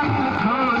Khan